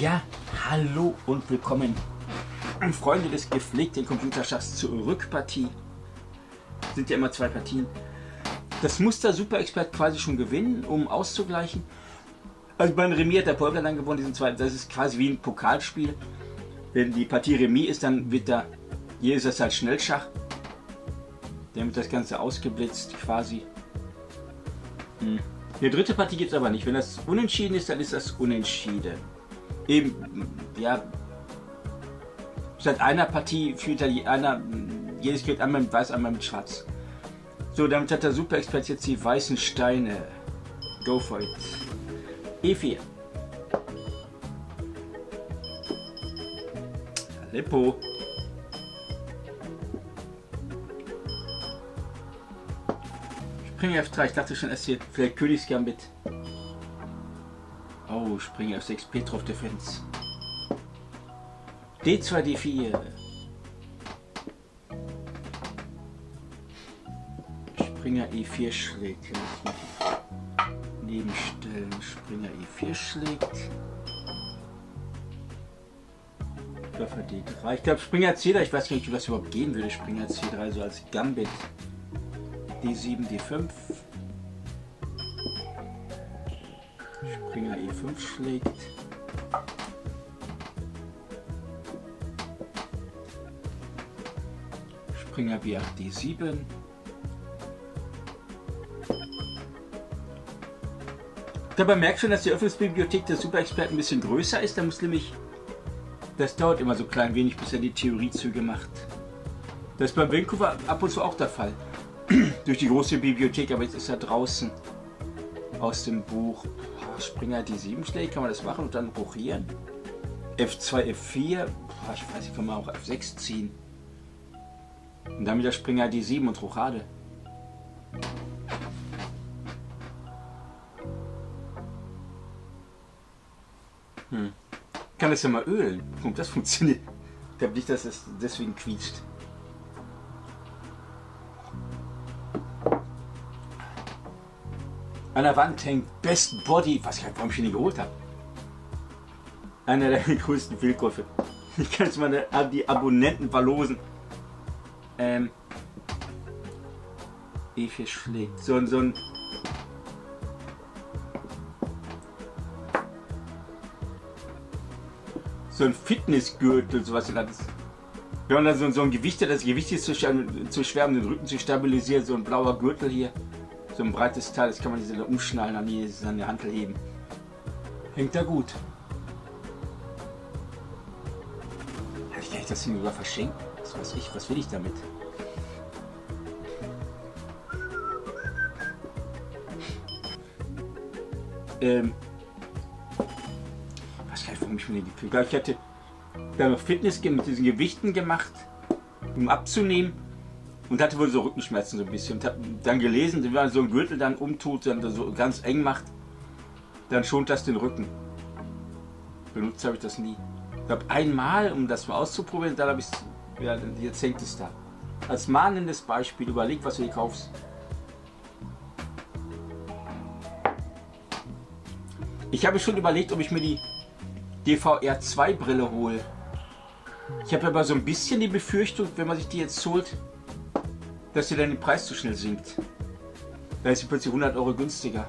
Ja, hallo und willkommen, Freunde des gepflegten Computerschachs zur Rückpartie. Sind ja immer zwei Partien. Das muss der Super Expert quasi schon gewinnen, um auszugleichen. Also beim Remis hat der Polka dann gewonnen, diesen zweiten. Das ist quasi wie ein Pokalspiel. Wenn die Partie Remis ist, dann wird da, hier ist das halt Schnellschach. Dann wird das Ganze ausgeblitzt quasi. Hm. Eine dritte Partie gibt es aber nicht. Wenn das unentschieden ist, dann ist das unentschieden. Eben, ja, seit einer Partie führt er einer, jedes Geld einmal mit weiß, einmal mit schwarz. So, damit hat der Super-Expert jetzt die weißen Steine. Go for it. E4. Aleppo. Springer F3, ich dachte schon erst hier, vielleicht Königsgambit. Oh, Springer F6, Petrov Defense. D2, D4. Springer E4 schlägt. Nebenstellen. Springer E4 schlägt. Läufer D3. Ich glaube Springer C3, ich weiß nicht, was überhaupt gehen würde. Springer C3 so als Gambit. D7, D5. Springer E5 schlägt. Springer B8, D7. Dabei merkt schon, dass die Öffnungsbibliothek der Super-Experten ein bisschen größer ist. Da muss nämlich, das dauert immer so klein wenig, bis er die Theoriezüge macht. Das ist bei Vancouver ab und zu auch der Fall. durch die große Bibliothek, aber jetzt ist er draußen aus dem Buch. Springer die 7 schlägt, kann man das machen und dann rochieren. F2, F4, ich weiß nicht, kann man auch F6 ziehen. Und dann wieder Springer die 7 und Rochade. Hm. Kann das ja mal ölen. Und das funktioniert. Ich glaube nicht, dass es deswegen quietscht. An der Wand hängt Best Body, was ich halt, warum ich ihn geholt habe. Einer der größten Fehlkäufe. Ich kann jetzt mal die Abonnenten verlosen. Ähm. E4 schlägt. So, so ein. So ein Fitnessgürtel, sowas das. Wenn man da so, ein Gewicht das Gewicht ist zu, zu schwer, um den Rücken zu stabilisieren, so ein blauer Gürtel hier so ein breites Teil, das kann man diese umschnallen, an die, an die Handel heben. Hängt da gut. Kann ich das Ding sogar verschenken? Was weiß ich, was will ich damit? Ähm, was kann ich, warum ich mir die Ich hatte da Fitness mit diesen Gewichten gemacht, um abzunehmen und hatte wohl so Rückenschmerzen so ein bisschen. Und dann gelesen, wenn man so einen Gürtel dann umtut, dann so ganz eng macht, dann schont das den Rücken. Benutzt habe ich das nie. Ich glaube einmal, um das mal auszuprobieren, dann habe ich es, ja, jetzt hängt es da. Als mahnendes Beispiel, überleg, was du dir kaufst. Ich habe schon überlegt, ob ich mir die DVR 2 Brille hole. Ich habe aber so ein bisschen die Befürchtung, wenn man sich die jetzt holt, dass dir der Preis zu schnell sinkt. Da ist sie plötzlich 100 Euro günstiger.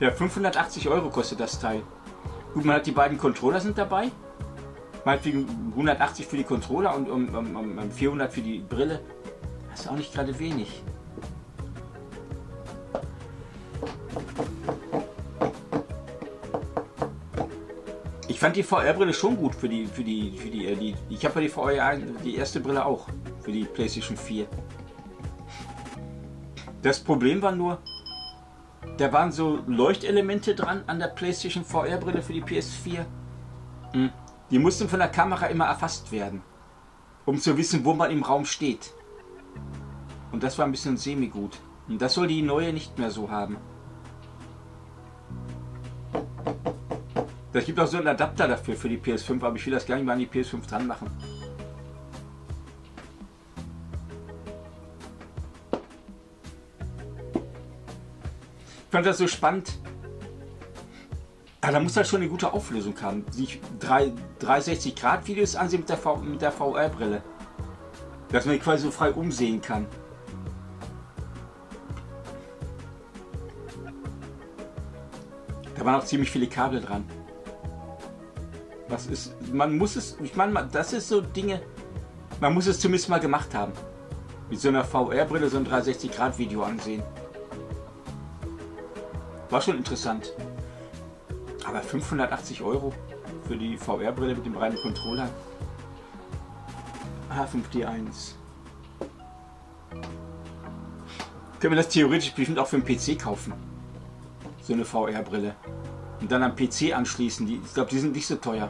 Ja, 580 Euro kostet das Teil. Gut, man hat die beiden Controller sind dabei. Meinetwegen 180 für die Controller und um, um, um 400 für die Brille. Das ist auch nicht gerade wenig. Ich fand die VR-Brille schon gut für die, für die, für die, äh, die ich habe ja die VR, die erste Brille auch für die PlayStation 4. Das Problem war nur, da waren so Leuchtelemente dran an der PlayStation VR-Brille für die PS4. Hm. Die mussten von der Kamera immer erfasst werden, um zu wissen, wo man im Raum steht. Und das war ein bisschen semi-gut. Und das soll die neue nicht mehr so haben. Es gibt auch so einen Adapter dafür für die PS5, aber ich will das gar nicht mal an die PS5 dran machen. Fand das so spannend. Aber da muss halt schon eine gute Auflösung haben. Sich 360 Grad Videos ansehen mit der, der VR-Brille. Dass man die quasi so frei umsehen kann. Da waren auch ziemlich viele Kabel dran. Was ist. Man muss es. Ich meine, das ist so Dinge. Man muss es zumindest mal gemacht haben. Mit so einer VR-Brille so ein 360-Grad-Video ansehen. War schon interessant. Aber 580 Euro für die VR-Brille mit dem reinen Controller. H5D1. Können wir das theoretisch bestimmt auch für einen PC kaufen. So eine VR-Brille. Und dann am PC anschließen. Die, ich glaube, die sind nicht so teuer.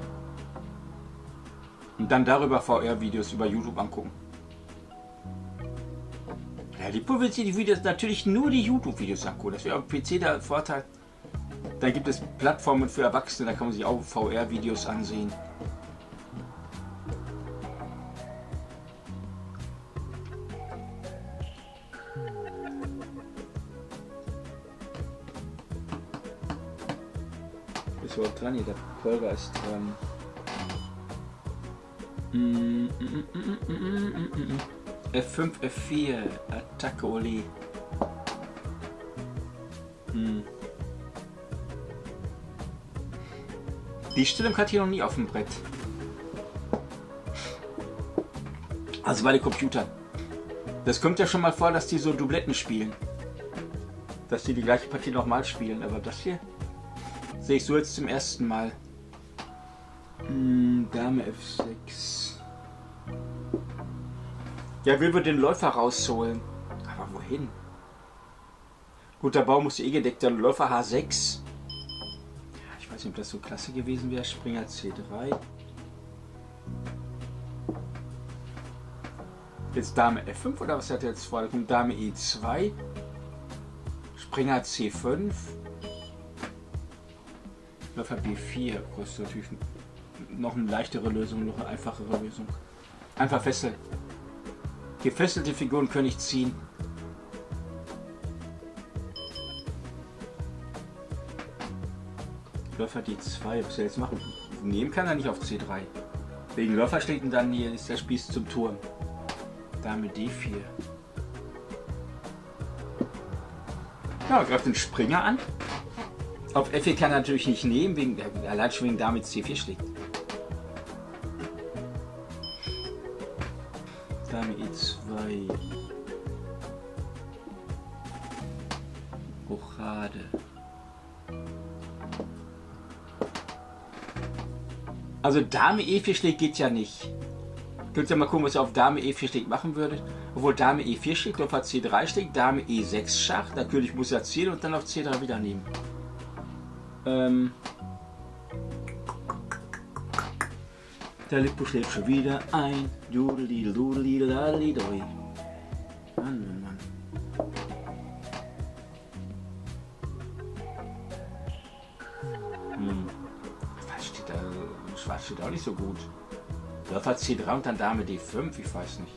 Und dann darüber VR-Videos über YouTube angucken. Die die Videos natürlich nur die YouTube-Videos angucken. Das wäre am PC der Vorteil. Dann gibt es Plattformen für Erwachsene, da kann man sich auch VR-Videos ansehen. Ist überhaupt dran hier? Der Polger ist dran. F5, F4, Attacke Oli. Hm. Die Stellung hat hier noch nie auf dem Brett. Also bei den Computern. Das kommt ja schon mal vor, dass die so Dubletten spielen. Dass die die gleiche Partie nochmal spielen. Aber das hier sehe ich so jetzt zum ersten Mal. Hm, Dame F6. Ja, will wir den Läufer rausholen. Aber wohin? Gut, der Bau muss eh gedeckt werden. Läufer H6. Ich weiß nicht, ob das so klasse gewesen wäre. Springer C3. Jetzt Dame F5 oder was hat er jetzt vor? Da kommt Dame E2. Springer C5. Läufer B4. Das ist natürlich noch eine leichtere Lösung, noch eine einfachere Lösung. Einfach fesseln. Gefesselte Figuren können ich ziehen. Läufer D2, was soll er jetzt machen? Nehmen kann er nicht auf C3. Wegen Läufer steht und dann hier ist der Spieß zum Turm. Dame D4. Ja, greift den Springer an. Auf F4 kann er natürlich nicht nehmen, wegen, allein schon wegen Dame C4 schlägt. Hochade. Also Dame E4 schlägt geht ja nicht. Könnt ihr mal gucken, was ihr auf Dame E4 schlägt machen würdet. Obwohl Dame E4 schlägt, auf C3 schlägt, Dame E6 Schach. Natürlich muss er ziehen und dann auf C3 wieder nehmen. Ähm Der Lippo schlägt schon wieder ein. Dudeli, dudeli, ladeli, doi. Mann, Mann, Mann. Schwarz steht auch nicht so gut. Läufer C3 und dann Dame D5, ich weiß nicht.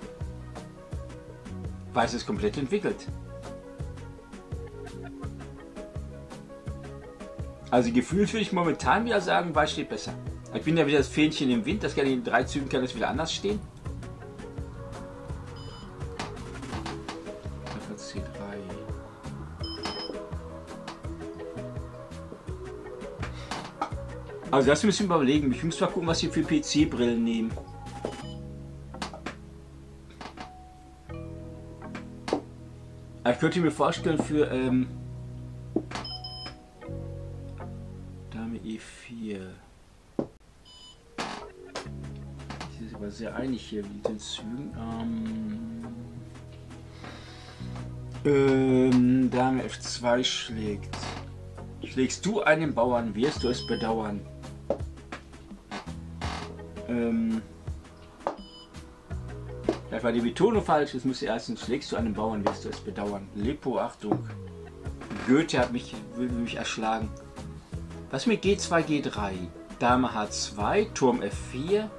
Weiß ist komplett entwickelt. Also gefühlt würde ich momentan wieder sagen, Weiß steht besser. Ich bin ja wieder das Fähnchen im Wind, das kann in drei Zügen kann es wieder anders stehen. C3. Also das müssen wir überlegen. Ich muss mal gucken, was wir für PC-Brillen nehmen. Ich könnte mir vorstellen für ähm, Dame E4. Sie ist aber sehr einig hier mit den Zügen. Ähm, ähm, Dame F2 schlägt. Schlägst du einen Bauern, wirst du es bedauern. Ähm, da war die Betonung falsch. Es müsste erstens schlägst du einen Bauern, wirst du es bedauern. Lepo, Achtung. Goethe hat mich, mich erschlagen. Was mit G2, G3? Dame H2, Turm F4.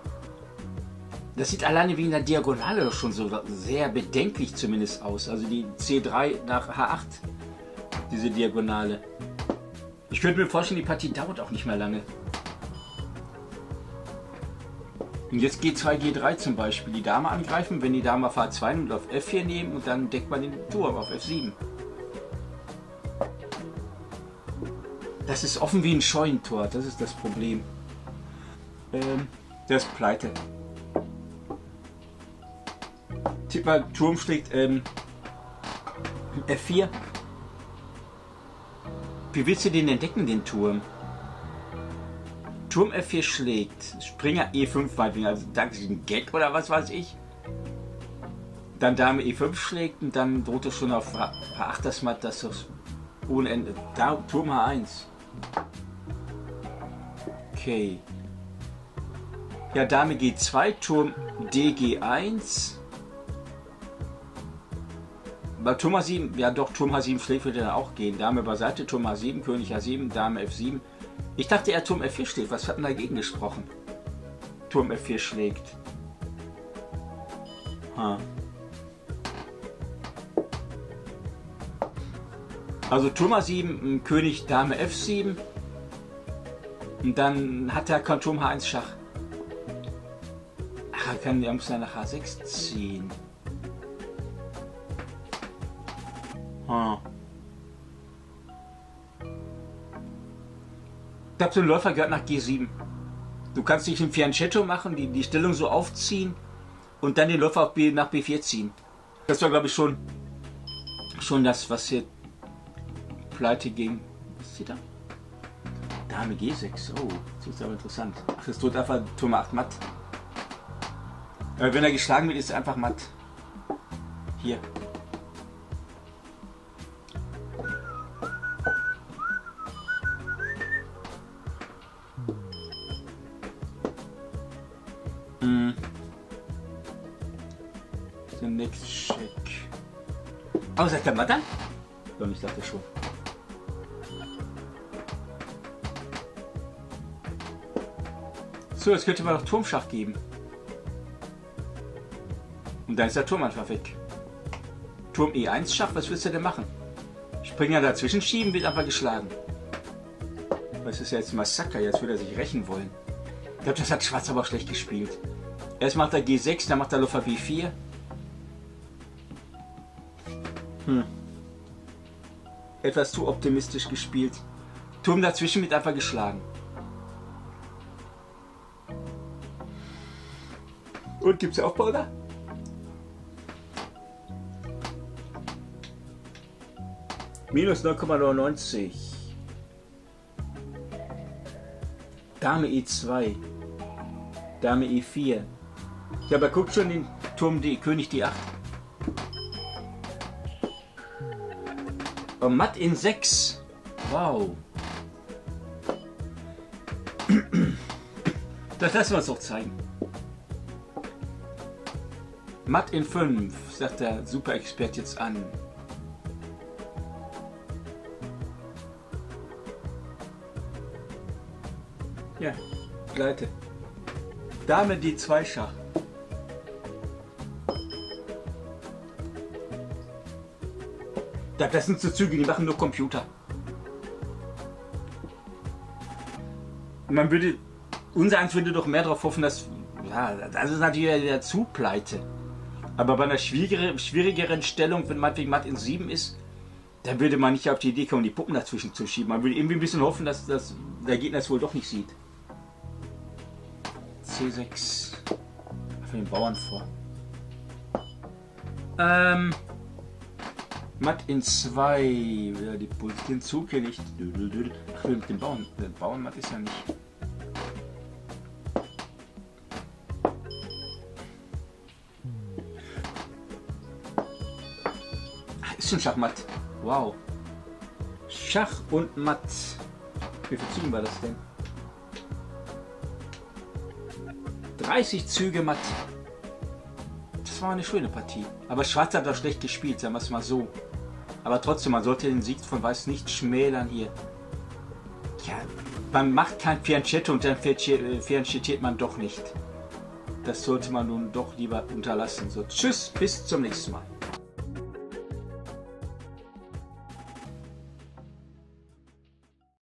Das sieht alleine wegen der Diagonale schon so sehr bedenklich zumindest aus. Also die C3 nach H8, diese Diagonale. Ich könnte mir vorstellen, die Partie dauert auch nicht mehr lange. Und jetzt G2, G3 zum Beispiel. Die Dame angreifen, wenn die Dame auf H2 und auf F4 nehmen und dann deckt man den Turm auf F7. Das ist offen wie ein Scheunentor, das ist das Problem. Ähm, der ist pleite. Tipp mal, Turm schlägt ähm, F4. Wie willst du den entdecken, den Turm? Turm F4 schlägt, Springer E5 meinetwegen, also diesem Gag oder was weiß ich. Dann Dame E5 schlägt und dann droht es schon auf H8 das Matt, das ist ohne Ende. Da, Turm H1. Okay. Ja, Dame G2, Turm DG1. Bei Turm H7, ja doch, Turm H7 schlägt würde dann auch gehen. Dame beiseite, Turm H7, König H7, Dame F7. Ich dachte, er Turm F4 schlägt. Was hat denn dagegen gesprochen? Turm F4 schlägt. Ha. Also Turm A7, König, Dame F7. Und dann hat er kein Turm H1 Schach. Ach, er, kann, er muss dann nach H6 ziehen. Hm. Ich glaube, so ein Läufer gehört nach G7. Du kannst dich im Fianchetto machen, die, die Stellung so aufziehen und dann den Läufer auf B, nach B4 ziehen. Das war, glaube ich, schon, schon das, was hier pleite ging. Was ist hier da? Dame G6. Oh, das ist aber interessant. Ach, es tut einfach Turm 8 matt. Wenn er geschlagen wird, ist er einfach matt. Hier. Oh, sagt der Matt dann? Doch, ich dachte schon. So, jetzt könnte man noch Turmschach geben. Und dann ist der Turm einfach weg. Turm E1 Schach, was willst du denn machen? Springer dazwischen schieben, wird einfach geschlagen. Das ist ja jetzt Massaker, jetzt würde er sich rächen wollen. Ich glaube, das hat Schwarz aber schlecht gespielt. Erst macht er G6, dann macht er Läufer B4. Hm. Etwas zu optimistisch gespielt. Turm dazwischen wird einfach geschlagen. Und gibt's Aufbau da? Minus 9,99. Dame E2. Dame E4. Ja, aber guckt schon den Turm D, König D8. Oh, matt in 6. Wow. Das lassen wir uns doch zeigen. Matt in 5, sagt der Super-Expert jetzt an. Ja, Gleite. Dame die 2 Schach. Das sind so Züge, die machen nur Computer. Man würde, unser eins würde doch mehr darauf hoffen, dass, ja, das ist natürlich der Zugpleite. Aber bei einer schwierigeren, schwierigeren Stellung, wenn man wegen Matt in 7 ist, dann würde man nicht auf die Idee kommen, die Puppen dazwischen zu schieben. Man würde irgendwie ein bisschen hoffen, dass, dass der Gegner es wohl doch nicht sieht. C6. Für den Bauern vor. Ähm. Matt in 2. Ja, die den Zug nicht. Ach, mit dem Bauern. Der Bauern Matt ist ja nicht. Ist schon Schachmatt. Wow. Schach und Matt. Wie viele Züge war das denn? 30 Züge Matt. Das war eine schöne Partie. Aber Schwarz hat doch schlecht gespielt, sagen wir es mal so. Aber trotzdem, man sollte den Sieg von Weiß nicht schmälern hier. Ja, man macht kein Fianchetto und dann fianchettiert man doch nicht. Das sollte man nun doch lieber unterlassen. So, tschüss, bis zum nächsten Mal.